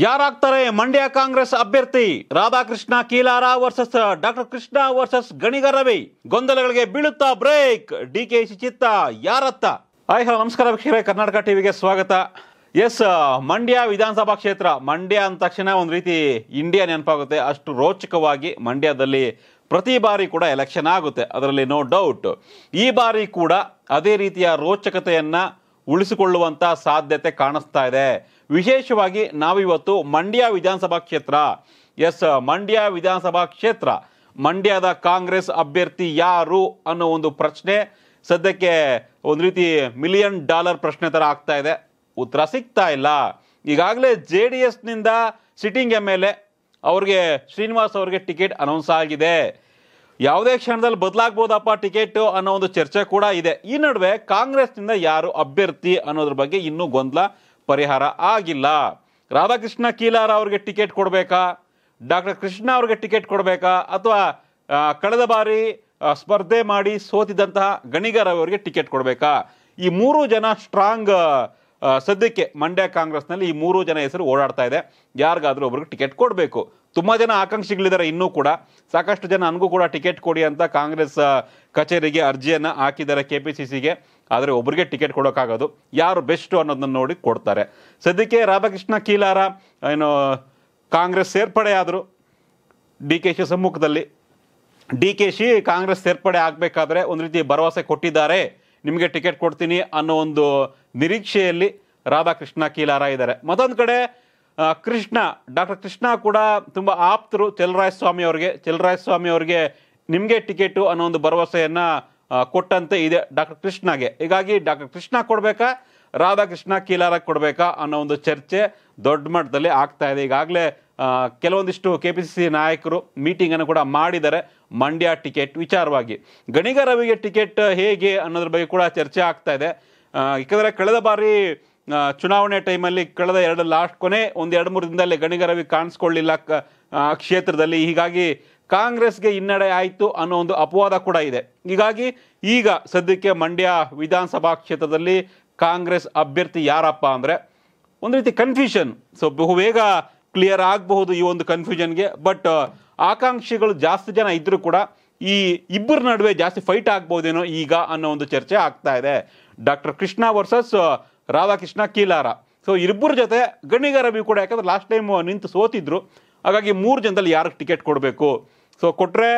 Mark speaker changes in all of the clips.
Speaker 1: ಯಾರಾಗ್ತಾರೆ ಮಂಡ್ಯ ಕಾಂಗ್ರೆಸ್ ಅಭ್ಯರ್ಥಿ? Radhakrishna Keelara versus, doctor Krishna versus Ganiga Ravi. ಗೊಂದಲಗಳಿಗೆ ಬೀಳುತ್ತಾ break. D K Shi ಚಿತ್ತ, ಯಾರತ್ತ? ಹಾಯ್, ಹಲೋ, ನಮಸ್ಕಾರ ವೀಕ್ಷಕರೇ. ಕರ್ನಾಟಕ ಟಿವಿಗೆ ಸ್ವಾಗತ. ಎಸ್, ಮಂಡ್ಯ ವಿಧಾನಸಭಾ ಕ್ಷೇತ್ರ. ಮಂಡ್ಯ ಅಂದ ತಕ್ಷಣ ಒಂದು ರೀತಿ ಇಂಡಿಯಾ ನೆನಪಾಗುತ್ತೆ. ಅಷ್ಟು ರೋಚಕವಾಗಿ ಮಂಡ್ಯದಲ್ಲಿ ಪ್ರತಿ ಬಾರಿ ಕೂಡ ಎಲೆಕ್ಷನ್ ಆಗುತ್ತೆ. ಅದರಲ್ಲಿ ನೋ ಡೌಟ್. ಈ ಬಾರಿ ಕೂಡ ಅದೇ ರೀತಿಯ ರೋಚಕತೆಯನ್ನು ಉಳಿಸಿಕೊಳ್ಳುವಂತ ಸಾಧ್ಯತೆ ಕಾಣಿಸ್ತಾ ಇದೆ. ವಿಶೇಷವಾಗಿ ನಾವಿವತ್ತು ಮಂಡ್ಯ ವಿಧಾನಸಭಾ ಕ್ಷೇತ್ರ. ಎಸ್, ಮಂಡ್ಯ ವಿಧಾನಸಭಾ ಕ್ಷೇತ್ರ. ಮಂಡ್ಯದ ಕಾಂಗ್ರೆಸ್ ಅಭ್ಯರ್ಥಿ ಯಾರು ಅನ್ನೋ ಒಂದು ಪ್ರಶ್ನೆ. ಸದ್ಯಕ್ಕೆ ಒಂದು ರೀತಿ ಮಿಲಿಯನ್ ಡಾಲರ್ ಪ್ರಶ್ನೆ ಥರ ಆಗ್ತಾ ಇದೆ. ಉತ್ತರ ಸಿಗ್ತಾ ಇಲ್ಲ. ಈಗಾಗಲೇ ಜೆ ಡಿ ಎಸ್ನಿಂದ ಸಿಟ್ಟಿಂಗ್ ಎಂ ಎಲ್ ಎ. ಅವ್ರಿಗೆ ಶ್ರೀನಿವಾಸ್ ಅವ್ರಿಗೆ ಟಿಕೆಟ್ ಅನೌನ್ಸ್ ಆಗಿದೆ. ಯಾವುದೇ ಕ್ಷಣದಲ್ಲಿ ಬದಲಾಗ್ಬೋದಪ್ಪ ಟಿಕೆಟ್ ಅನ್ನೋ ಒಂದು ಚರ್ಚೆ ಕೂಡ ಇದೆ. ಈ ನಡುವೆ ಕಾಂಗ್ರೆಸ್ನಿಂದ ಯಾರು ಅಭ್ಯರ್ಥಿ ಅನ್ನೋದ್ರ ಬಗ್ಗೆ ಇನ್ನೂ ಗೊಂದಲ. ಪರಿಹಾರ ಆಗಿಲ್ಲ. ರಾಧಾಕೃಷ್ಣ ಕೀಲಾರ ಅವ್ರಿಗೆ ಟಿಕೆಟ್ ಕೊಡಬೇಕಾ? ಡಾಕ್ಟರ್ ಕೃಷ್ಣ ಅವ್ರಿಗೆ ಟಿಕೆಟ್ ಕೊಡಬೇಕಾ? ಅಥವಾ ಕಳೆದ ಬಾರಿ ಸ್ಪರ್ಧೆ ಮಾಡಿ ಸೋತಿದ್ದಂತಹ ಗಣಿಗರ್ ಅವರಿಗೆ ಟಿಕೆಟ್ ಕೊಡಬೇಕಾ? ಈ ಮೂರು ಜನ ಸ್ಟ್ರಾಂಗ್ ಸದ್ಯಕ್ಕೆ ಮಂಡ್ಯ ಕಾಂಗ್ರೆಸ್ನಲ್ಲಿ ಈ ಮೂರು ಜನ ಹೆಸರು ಓಡಾಡ್ತಾ ಇದೆ. ಯಾರಿಗಾದರೂ ಒಬ್ರಿಗೆ ಟಿಕೆಟ್ ಕೊಡಬೇಕು. ತುಂಬ ಜನ ಆಕಾಂಕ್ಷಿಗಳಿದ್ದಾರೆ ಇನ್ನೂ ಕೂಡ. ಸಾಕಷ್ಟು ಜನ ನನಗೂ ಕೂಡ ಟಿಕೆಟ್ ಕೊಡಿ ಅಂತ ಕಾಂಗ್ರೆಸ್ ಕಚೇರಿಗೆ ಅರ್ಜಿಯನ್ನು ಹಾಕಿದ್ದಾರೆ ಕೆ ಪಿ ಸಿ ಸಿಗೆ ಆದರೆ ಒಬ್ಬರಿಗೆ ಟಿಕೆಟ್ ಕೊಡೋಕ್ಕಾಗೋದು. ಯಾರು ಬೆಸ್ಟು ಅನ್ನೋದನ್ನ ನೋಡಿ ಕೊಡ್ತಾರೆ. ಸದ್ಯಕ್ಕೆ ರಾಧಾಕೃಷ್ಣ ಕೀಲಾರ, ಏನು, ಕಾಂಗ್ರೆಸ್ ಸೇರ್ಪಡೆ ಆದರು. ಡಿ ಕೆ ಶಿ ಸಮ್ಮುಖದಲ್ಲಿ. ಡಿ ಕೆ ಶಿ ಕಾಂಗ್ರೆಸ್ ಸೇರ್ಪಡೆ ಆಗಬೇಕಾದ್ರೆ ಒಂದು ರೀತಿ ಭರವಸೆ ಕೊಟ್ಟಿದ್ದಾರೆ. ನಿಮಗೆ ಟಿಕೆಟ್ ಕೊಡ್ತೀನಿ ಅನ್ನೋ ಒಂದು ನಿರೀಕ್ಷೆಯಲ್ಲಿ ರಾಧಾಕೃಷ್ಣ ಕೀಲಾರ ಇದ್ದಾರೆ. ಮತ್ತೊಂದು ಕಡೆ ಕೃಷ್ಣ, ಡಾಕ್ಟರ್ ಕೃಷ್ಣ ಕೂಡ ತುಂಬ ಆಪ್ತರು. ಚಲರಾಯ ಸ್ವಾಮಿ ಅವರಿಗೆ ಚಲರಾಯ ಸ್ವಾಮಿ ಅವರಿಗೆ ನಿಮಗೆ ಟಿಕೆಟು ಅನ್ನೋ ಒಂದು ಭರವಸೆಯನ್ನು ಕೊಟ್ಟಂತೆ ಇದೆ ಡಾಕ್ಟರ್ ಕೃಷ್ಣಗೆ. ಹೀಗಾಗಿ ಡಾಕ್ಟರ್ ಕೃಷ್ಣ ಕೊಡಬೇಕಾ, ರಾಧಾಕೃಷ್ಣ ಕೀಲಾರ ಕೊಡಬೇಕಾ ಅನ್ನೋ ಒಂದು ಚರ್ಚೆ ದೊಡ್ಡ ಮಟ್ಟದಲ್ಲಿ ಆಗ್ತಾ ಇದೆ. ಈಗಾಗಲೇ ಕೆಲವೊಂದಿಷ್ಟು ಕೆ ಪಿ ಸಿ ಸಿ ನಾಯಕರು ಮೀಟಿಂಗನ್ನು ಕೂಡ ಮಾಡಿದ್ದಾರೆ ಮಂಡ್ಯ ಟಿಕೆಟ್ ವಿಚಾರವಾಗಿ. ಗಣಿಗ ರವಿಗೆ ಟಿಕೆಟ್ ಹೇಗೆ ಅನ್ನೋದ್ರ ಬಗ್ಗೆ ಕೂಡ ಚರ್ಚೆ ಆಗ್ತಾ ಇದೆ. ಏಕೆಂದರೆ ಕಳೆದ ಬಾರಿ ಚುನಾವಣೆ ಟೈಮಲ್ಲಿ ಕಳೆದ ಎರಡು ಲಾಸ್ಟ್ ಕೊನೆ, ಒಂದು ಎರಡು ಮೂರು ದಿನದಲ್ಲಿ ಗಣಿಗ ರವಿ ಕಾಣಿಸ್ಕೊಳ್ಳಿಲ್ಲ ಕ್ಷೇತ್ರದಲ್ಲಿ. ಹೀಗಾಗಿ ಕಾಂಗ್ರೆಸ್ಗೆ ಹಿನ್ನಡೆ ಆಯಿತು ಅನ್ನೋ ಒಂದು ಅಪವಾದ ಕೂಡ ಇದೆ. ಹೀಗಾಗಿ ಈಗ ಸದ್ಯಕ್ಕೆ ಮಂಡ್ಯ ವಿಧಾನಸಭಾ ಕ್ಷೇತ್ರದಲ್ಲಿ ಕಾಂಗ್ರೆಸ್ ಅಭ್ಯರ್ಥಿ ಯಾರಪ್ಪ ಅಂದರೆ ಒಂದು ರೀತಿ ಕನ್ಫ್ಯೂಷನ್ ಸೊ ಬಹು ಬೇಗ ಕ್ಲಿಯರ್ ಆಗಬಹುದು ಈ ಒಂದು ಕನ್ಫ್ಯೂಷನ್ಗೆ ಬಟ್ ಆಕಾಂಕ್ಷಿಗಳು ಜಾಸ್ತಿ ಜನ ಇದ್ದರೂ ಕೂಡ ಈ ಇಬ್ಬರ ನಡುವೆ ಜಾಸ್ತಿ ಫೈಟ್ ಆಗ್ಬೋದೇನೋ ಈಗ ಅನ್ನೋ ಒಂದು ಚರ್ಚೆ ಆಗ್ತಾ ಇದೆ. Doctor Krishna versus Radhakrishna Keelara. So ಇಬ್ಬರ ಜೊತೆ ಗಣಿಗ ರವಿ ಕೂಡ ಯಾಕಂದ್ರೆ ಲಾಸ್ಟ್ ಟೈಮ್ ನಿಂತು ಸೋತಿದ್ರು. ಹಾಗಾಗಿ ಮೂರು ಜನದಲ್ಲಿ ಯಾರಿಗೆ ಟಿಕೆಟ್ ಕೊಡಬೇಕು? ಸೊ ಕೊಟ್ಟರೆ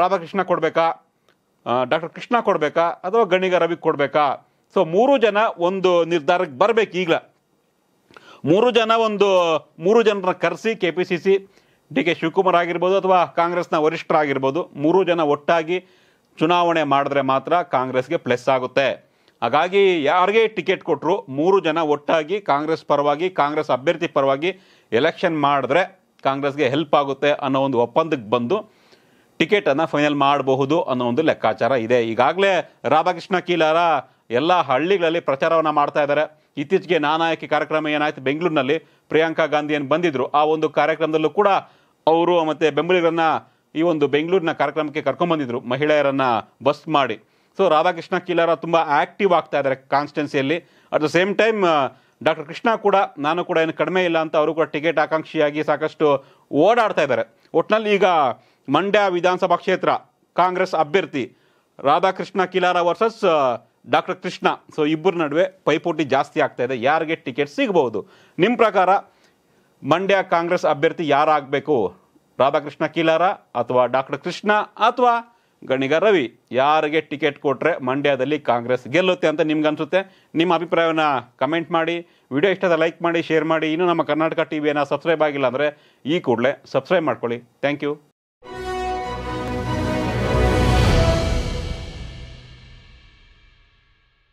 Speaker 1: ರಾಧಾಕೃಷ್ಣ ಕೊಡಬೇಕಾ? ಡಾಕ್ಟರ್ ಕೃಷ್ಣ ಕೊಡಬೇಕಾ? ಅಥವಾ ಗಣಿಗ ರವಿ ಕೊಡಬೇಕಾ? ಸೊ ಮೂರು ಜನ ಒಂದು ನಿರ್ಧಾರಕ್ಕೆ ಬರಬೇಕು ಈಗಲ. ಮೂರು ಜನ ಒಂದು, ಮೂರು ಜನರನ್ನ ಕರೆಸಿ K P C C D K Shivakumar ಆಗಿರ್ಬೋದು ಅಥವಾ ಕಾಂಗ್ರೆಸ್ನ ವರಿಷ್ಠರಾಗಿರ್ಬೋದು, ಮೂರು ಜನ ಒಟ್ಟಾಗಿ ಚುನಾವಣೆ ಮಾಡಿದ್ರೆ ಮಾತ್ರ ಕಾಂಗ್ರೆಸ್ಗೆ ಪ್ಲಸ್ ಆಗುತ್ತೆ. ಹಾಗಾಗಿ ಯಾರಿಗೆ ಟಿಕೆಟ್ ಕೊಟ್ಟರು ಮೂರು ಜನ ಒಟ್ಟಾಗಿ ಕಾಂಗ್ರೆಸ್ ಪರವಾಗಿ, ಕಾಂಗ್ರೆಸ್ ಅಭ್ಯರ್ಥಿ ಪರವಾಗಿ ಎಲೆಕ್ಷನ್ ಮಾಡಿದ್ರೆ ಕಾಂಗ್ರೆಸ್ಗೆ ಹೆಲ್ಪ್ ಆಗುತ್ತೆ ಅನ್ನೋ ಒಂದು ಒಪ್ಪಂದಕ್ಕೆ ಬಂದು ಟಿಕೆಟನ್ನು ಫೈನಲ್ ಮಾಡಬಹುದು ಅನ್ನೋ ಒಂದು ಲೆಕ್ಕಾಚಾರ ಇದೆ. ಈಗಾಗಲೇ ರಾಧಾಕೃಷ್ಣ ಕೀಲಾರ ಎಲ್ಲ ಹಳ್ಳಿಗಳಲ್ಲಿ ಪ್ರಚಾರವನ್ನು ಮಾಡ್ತಾ ಇದ್ದಾರೆ. ಇತ್ತೀಚೆಗೆ ನಾನಾಯಕಿ ಕಾರ್ಯಕ್ರಮ ಏನಾಯಿತು? ಬೆಂಗಳೂರಿನಲ್ಲಿ ಪ್ರಿಯಾಂಕಾ ಗಾಂಧಿ ಏನು ಬಂದಿದ್ರು. ಆ ಒಂದು ಕಾರ್ಯಕ್ರಮದಲ್ಲೂ ಕೂಡ ಅವರು ಮತ್ತು ಬೆಂಬಲಿಗರನ್ನ ಈ ಒಂದು ಬೆಂಗಳೂರಿನ ಕಾರ್ಯಕ್ರಮಕ್ಕೆ ಕರ್ಕೊಂಬಂದಿದ್ರು ಮಹಿಳೆಯರನ್ನು ಮಹಿಳೆಯರನ್ನ ಬಸ್ ಮಾಡಿ. ಸೊ ರಾಧಾಕೃಷ್ಣ ಕೀಲಾರ ತುಂಬ ಆ್ಯಕ್ಟಿವ್ ಆಗ್ತಾ ಇದ್ದಾರೆ ಕಾನ್ಸ್ಟಿಟ್ಯೂನ್ಸಿಯಲ್ಲಿ at the same time doctor Krishna ಕೂಡ, ನಾನು ಕೂಡ ಏನು ಕಡಿಮೆ ಇಲ್ಲ ಅಂತ ಅವರು ಕೂಡ ಟಿಕೆಟ್ ಆಕಾಂಕ್ಷಿಯಾಗಿ ಸಾಕಷ್ಟು ಓಡಾಡ್ತಾ ಇದ್ದಾರೆ. ಒಟ್ಟಿನಲ್ಲಿ ಈಗ ಮಂಡ್ಯ ವಿಧಾನಸಭಾ ಕ್ಷೇತ್ರ, ಕಾಂಗ್ರೆಸ್ ಅಭ್ಯರ್ಥಿ Radhakrishna Kilara versus doctor Krishna. So ಇಬ್ಬರ ನಡುವೆ ಪೈಪೋಟಿ ಜಾಸ್ತಿ ಆಗ್ತಾ ಇದೆ. ಯಾರಿಗೆ ಟಿಕೆಟ್ ಸಿಗಬಹುದು? ನಿಮ್ಮ ಪ್ರಕಾರ ಮಂಡ್ಯ ಕಾಂಗ್ರೆಸ್ ಅಭ್ಯರ್ಥಿ ಯಾರಾಗಬೇಕು? ರಾಧಾಕೃಷ್ಣ ಕೀಲಾರ ಅಥವಾ ಡಾಕ್ಟರ್ ಕೃಷ್ಣ ಅಥವಾ ಗಣಿಗ ರವಿ, ಯಾರಿಗೆ ಟಿಕೆಟ್ ಕೊಟ್ಟರೆ ಮಂಡ್ಯದಲ್ಲಿ ಕಾಂಗ್ರೆಸ್ ಗೆಲ್ಲುತ್ತೆ ಅಂತ ನಿಮ್ಗೆ ಅನಿಸುತ್ತೆ ನಿಮ್ಮ ಅಭಿಪ್ರಾಯವನ್ನು ಕಮೆಂಟ್ ಮಾಡಿ, ವಿಡಿಯೋ ಇಷ್ಟದ ಲೈಕ್ ಮಾಡಿ, ಶೇರ್ ಮಾಡಿ. ಇನ್ನೂ ನಮ್ಮ ಕರ್ನಾಟಕ ಟಿ ವಿಯನ್ನು ಸಬ್ಸ್ಕ್ರೈಬ್ ಆಗಿಲ್ಲ ಅಂದರೆ ಈ ಕೂಡಲೇ ಸಬ್ಸ್ಕ್ರೈಬ್ ಮಾಡ್ಕೊಳ್ಳಿ. Thank you.